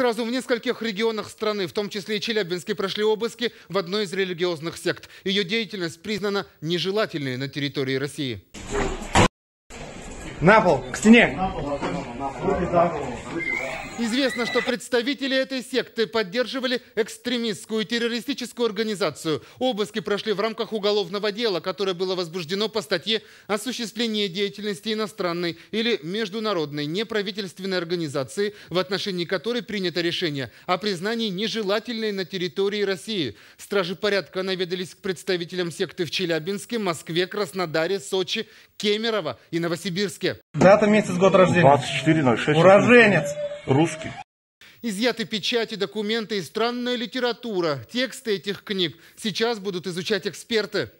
Сразу в нескольких регионах страны, в том числе и Челябинске, прошли обыски в одной из религиозных сект. Ее деятельность признана нежелательной на территории России. На пол, к стене. Известно, что представители этой секты поддерживали экстремистскую террористическую организацию. Обыски прошли в рамках уголовного дела, которое было возбуждено по статье «Осуществление деятельности иностранной или международной неправительственной организации», в отношении которой принято решение о признании нежелательной на территории России. Стражи порядка наведались к представителям секты в Челябинске, Москве, Краснодаре, Сочи, Кемерово и Новосибирске. Дата, месяц, год рождения. 24.06. Уроженец. Русский. Изъяты печати, документы и странная литература. Тексты этих книг сейчас будут изучать эксперты.